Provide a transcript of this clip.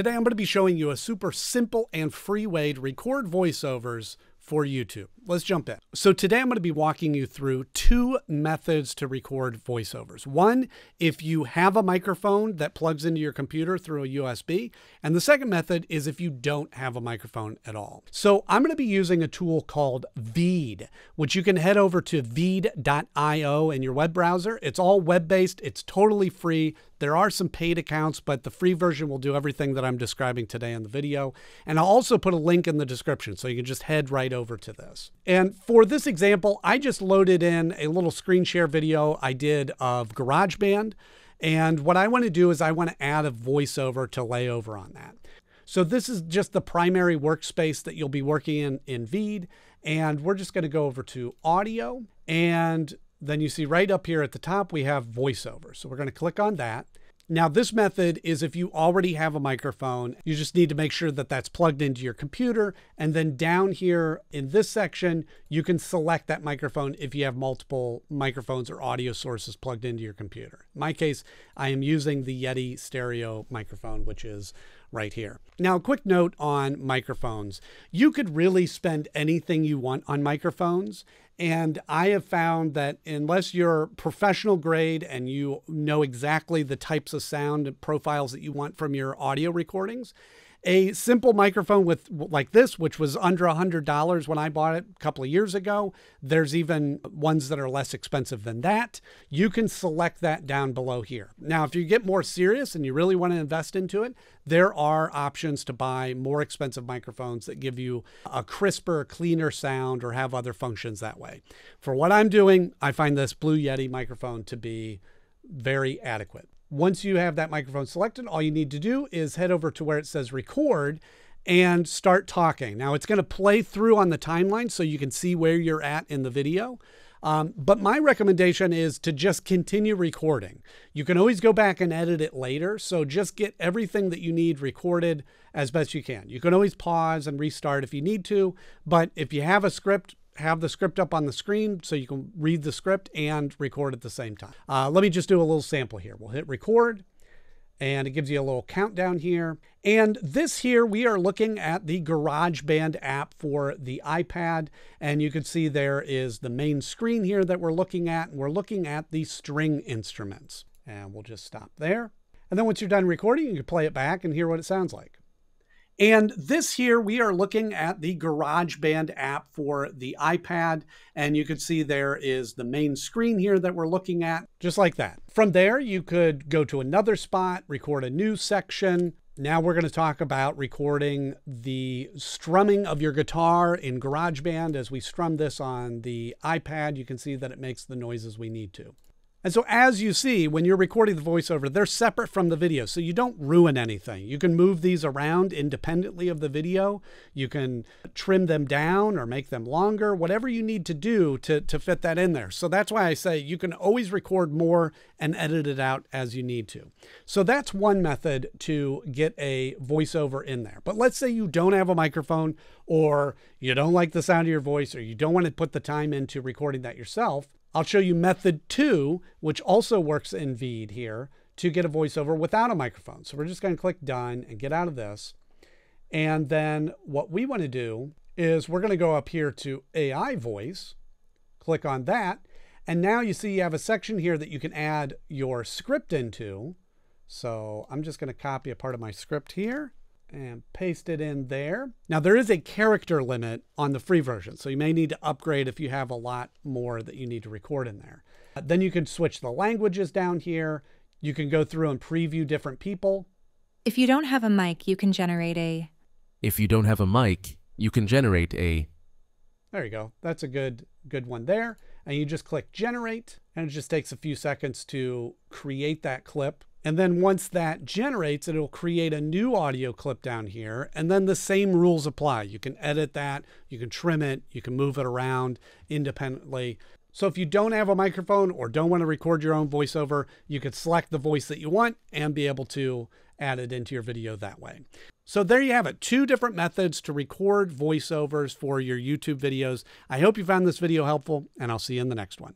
Today I'm going to be showing you a super simple and free way to record voiceovers for YouTube. Let's jump in. So today I'm going to be walking you through two methods to record voiceovers. One, if you have a microphone that plugs into your computer through a USB, and the second method is if you don't have a microphone at all. So I'm going to be using a tool called Veed, which you can head over to veed.io in your web browser. It's all web-based, it's totally free. There are some paid accounts, but the free version will do everything that I'm describing today in the video. And I'll also put a link in the description so you can just head right over to this. And for this example, I just loaded in a little screen share video I did of GarageBand. And what I want to do is I want to add a voiceover to layover on that. So this is just the primary workspace that you'll be working in in Veed. And we're just going to go over to audio. And then you see right up here at the top, we have voiceover. So we're going to click on that. Now, this method is if you already have a microphone, you just need to make sure that that's plugged into your computer. And then down here in this section, you can select that microphone if you have multiple microphones or audio sources plugged into your computer. In my case, I am using the Yeti stereo microphone, which is right here. Now, a quick note on microphones. You could really spend anything you want on microphones. And I have found that unless you're professional grade and you know exactly the types of sound profiles that you want from your audio recordings, a simple microphone with like this, which was under a hundred dollars when I bought it a couple of years ago. There's even ones that are less expensive than that. You can select that down below here. Now, if you get more serious and you really want to invest into it, there are options to buy more expensive microphones that give you a crisper, cleaner sound or have other functions that way. For what I'm doing, I find this Blue Yeti microphone to be very adequate. Once you have that microphone selected, all you need to do is head over to where it says record and start talking. Now it's going to play through on the timeline so you can see where you're at in the video. Um, but my recommendation is to just continue recording. You can always go back and edit it later. So just get everything that you need recorded as best you can. You can always pause and restart if you need to. But if you have a script, have the script up on the screen so you can read the script and record at the same time. Uh, let me just do a little sample here. We'll hit record and it gives you a little countdown here. And this here, we are looking at the GarageBand app for the iPad. And you can see there is the main screen here that we're looking at. And we're looking at the string instruments. And we'll just stop there. And then once you're done recording, you can play it back and hear what it sounds like. And this here, we are looking at the GarageBand app for the iPad. And you can see there is the main screen here that we're looking at, just like that. From there, you could go to another spot, record a new section. Now we're going to talk about recording the strumming of your guitar in GarageBand. As we strum this on the iPad, you can see that it makes the noises we need to. And so, as you see, when you're recording the voiceover, they're separate from the video. So you don't ruin anything. You can move these around independently of the video. You can trim them down or make them longer, whatever you need to do to, to fit that in there. So that's why I say you can always record more and edit it out as you need to. So that's one method to get a voiceover in there. But let's say you don't have a microphone or you don't like the sound of your voice or you don't want to put the time into recording that yourself. I'll show you method two, which also works in Veed here to get a voiceover without a microphone. So we're just going to click done and get out of this. And then what we want to do is we're going to go up here to AI voice, click on that. And now you see you have a section here that you can add your script into. So I'm just going to copy a part of my script here and paste it in there. Now there is a character limit on the free version, so you may need to upgrade if you have a lot more that you need to record in there. Uh, then you can switch the languages down here. You can go through and preview different people. If you don't have a mic, you can generate a. If you don't have a mic, you can generate a. There you go. That's a good good one there. And you just click generate and it just takes a few seconds to create that clip. And then once that generates, it'll create a new audio clip down here. And then the same rules apply. You can edit that, you can trim it, you can move it around independently. So if you don't have a microphone or don't want to record your own voiceover, you could select the voice that you want and be able to add it into your video that way. So there you have it, two different methods to record voiceovers for your YouTube videos. I hope you found this video helpful and I'll see you in the next one.